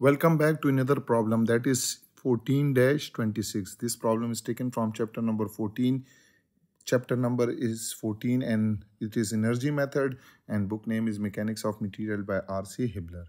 Welcome back to another problem that is 14-26. This problem is taken from chapter number 14. Chapter number is 14 and it is energy method and book name is Mechanics of Material by R.C. Hibbeler.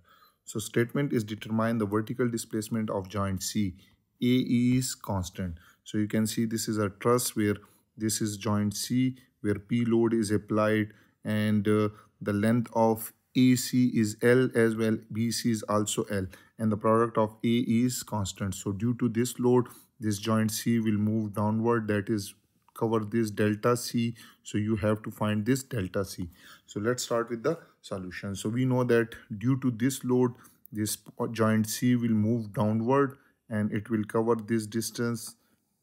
So statement is determine the vertical displacement of joint C. A is constant. So you can see this is a truss where this is joint C where P load is applied and uh, the length of AC is L as well, BC is also L and the product of A is constant. So due to this load, this joint C will move downward that is cover this delta C. So you have to find this delta C. So let's start with the solution. So we know that due to this load, this joint C will move downward and it will cover this distance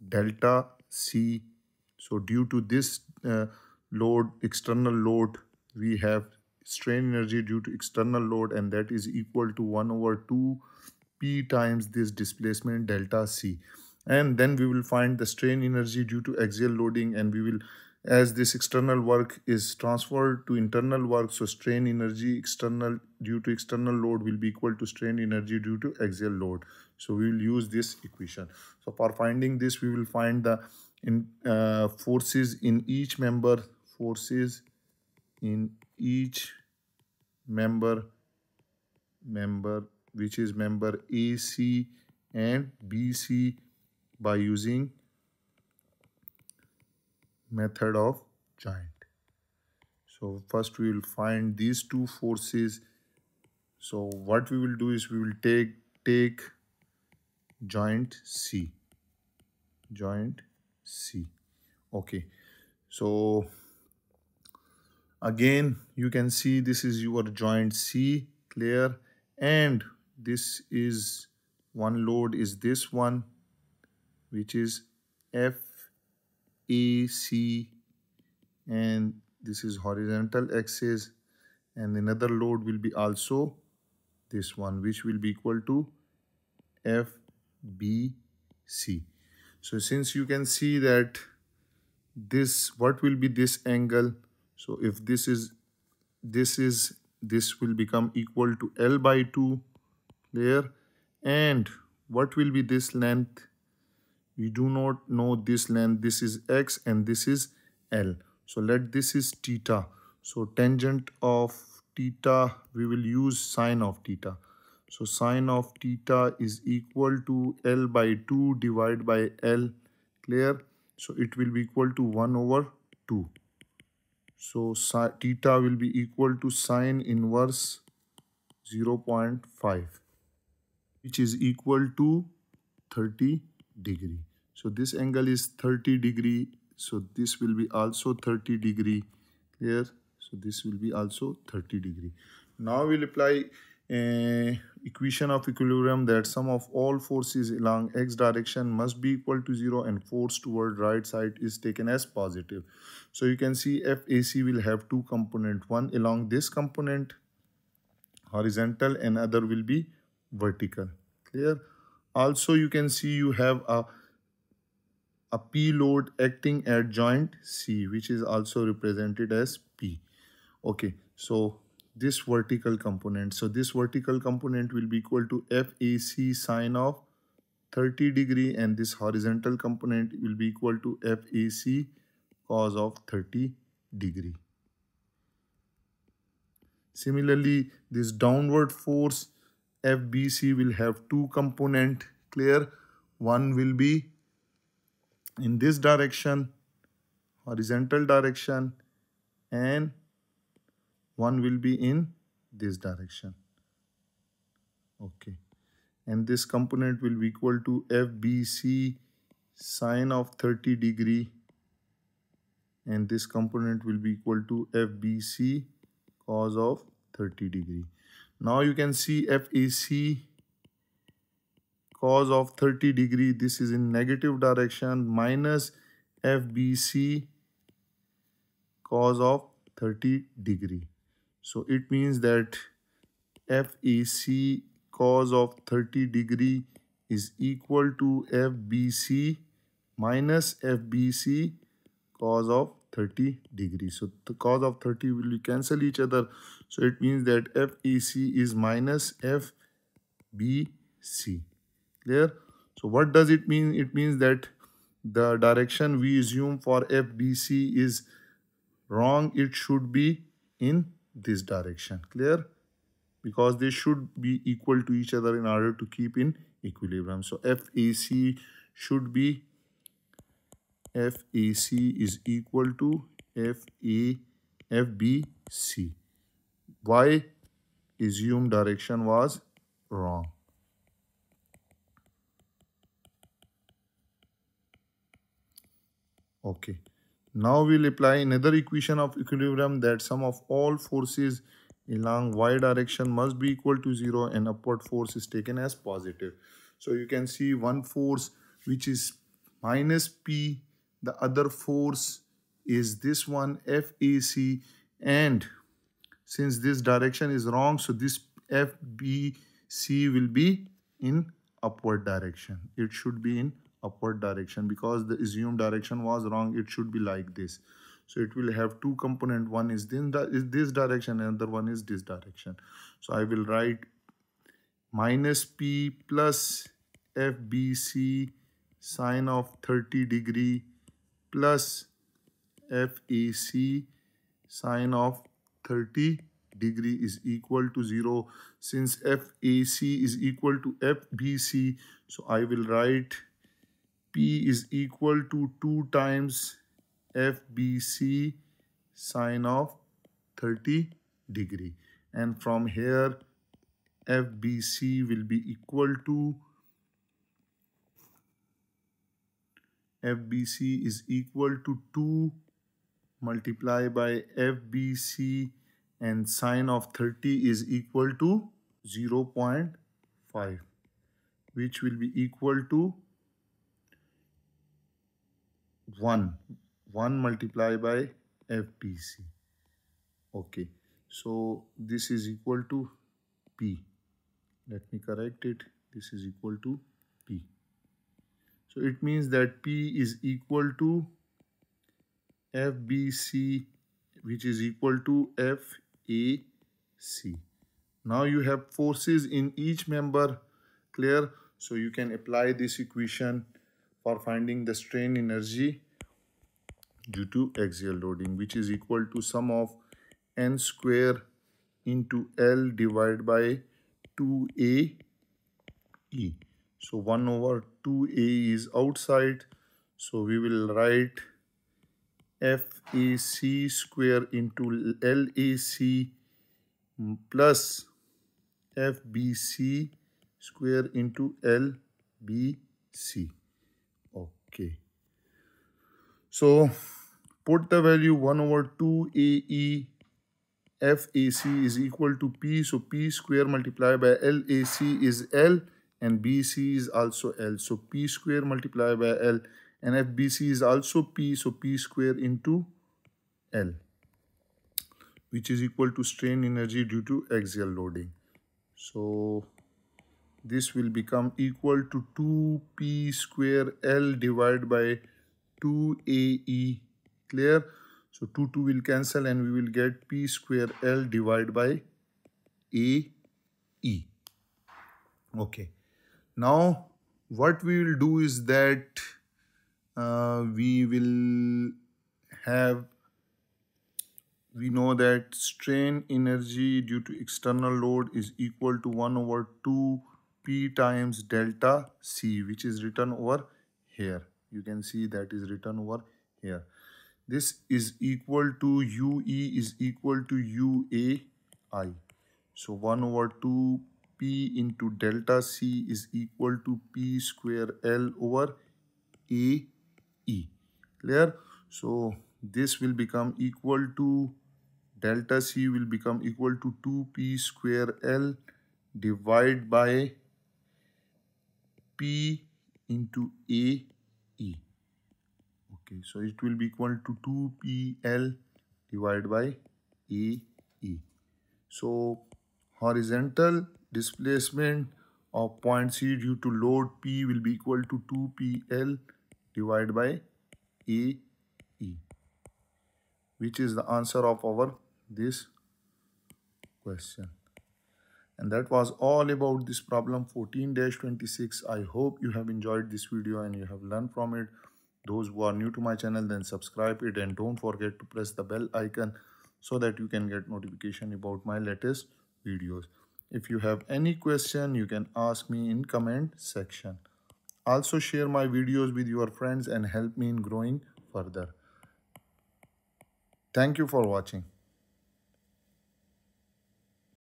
delta C. So due to this uh, load, external load, we have strain energy due to external load and that is equal to 1 over 2 p times this displacement delta c. And then we will find the strain energy due to axial loading and we will as this external work is transferred to internal work so strain energy external due to external load will be equal to strain energy due to axial load. So we will use this equation. So for finding this we will find the in uh, forces in each member forces in each member member which is member AC and BC by using method of joint. So first we will find these two forces. So what we will do is we will take take joint C. Joint C. Okay. So again you can see this is your joint C clear and this is one load is this one which is F A C and this is horizontal axis. And another load will be also this one which will be equal to F B C. So since you can see that this what will be this angle so if this is this is this will become equal to L by 2 there and what will be this length? We do not know this length. This is x and this is L. So let this is theta. So tangent of theta we will use sine of theta. So sine of theta is equal to L by 2 divided by L clear. So it will be equal to 1 over 2 so theta will be equal to sine inverse 0.5 which is equal to 30 degree. So this angle is 30 degree. So this will be also 30 degree here. So this will be also 30 degree. Now we'll apply uh, equation of equilibrium that sum of all forces along x direction must be equal to 0 and force toward right side is taken as positive. So you can see FAC will have two component, one along this component horizontal and other will be vertical. Clear? Also you can see you have a a P load acting at joint C which is also represented as P. Okay, so this vertical component. So this vertical component will be equal to FAC sine of 30 degree and this horizontal component will be equal to FAC cos of 30 degree. Similarly, this downward force FBC will have two component clear. One will be in this direction, horizontal direction and one will be in this direction okay and this component will be equal to FBC sine of 30 degree and this component will be equal to FBC cos of 30 degree. Now you can see FAC cos of 30 degree this is in negative direction minus FBC cos of 30 degree. So it means that FAC cos of 30 degree is equal to FBC minus FBC cos of 30 degrees. So the cos of 30 will cancel each other. So it means that FAC is minus FBC. Clear? So what does it mean? It means that the direction we assume for FBC is wrong. It should be in this direction. Clear? Because they should be equal to each other in order to keep in equilibrium. So FAC should be FAC is equal to FA FBC. Why assumed direction was wrong. Okay. Now we'll apply another equation of equilibrium that sum of all forces along y direction must be equal to 0 and upward force is taken as positive. So you can see one force which is minus P, the other force is this one FAC and since this direction is wrong so this FBC will be in upward direction. It should be in upward direction because the assumed direction was wrong. It should be like this. So it will have two component. One is this, is this direction and other one is this direction. So I will write minus P plus FBC sine of 30 degree plus FAC sine of 30 degree is equal to 0 since FAC is equal to FBC so I will write P is equal to 2 times FBC sine of 30 degree. And from here FBC will be equal to FBC is equal to 2 multiply by FBC and sine of 30 is equal to 0 0.5 which will be equal to 1 1 multiplied by FBC okay so this is equal to P. Let me correct it. This is equal to so it means that P is equal to FBC which is equal to FAC. Now you have forces in each member clear so you can apply this equation for finding the strain energy due to axial loading which is equal to sum of n square into L divided by 2A E. So 1 over 2A is outside. So we will write FAC square into LAC plus FBC square into LBC. Okay. So put the value 1 over 2 AE FAC is equal to P. So P square multiplied by LAC is L and BC is also L. So P square multiplied by L and FBC is also P, so P square into L, which is equal to strain energy due to axial loading. So this will become equal to 2P square L divided by 2AE, clear? So 2, 2 will cancel and we will get P square L divided by AE. Okay. Now what we will do is that uh, we will have we know that strain energy due to external load is equal to 1 over 2 P times delta C which is written over here. You can see that is written over here. This is equal to UE is equal to UAI. So 1 over 2 P into delta C is equal to P square L over A E. Clear? So this will become equal to delta C will become equal to 2P square L divided by P into A E. Okay, so it will be equal to 2PL divided by A E. So horizontal displacement of point C due to load P will be equal to 2PL divided by AE which is the answer of our this question. and that was all about this problem 14-26 i hope you have enjoyed this video and you have learned from it. Those who are new to my channel then subscribe it and don't forget to press the bell icon so that you can get notification about my latest videos if you have any question you can ask me in comment section. Also share my videos with your friends and help me in growing further. Thank you for watching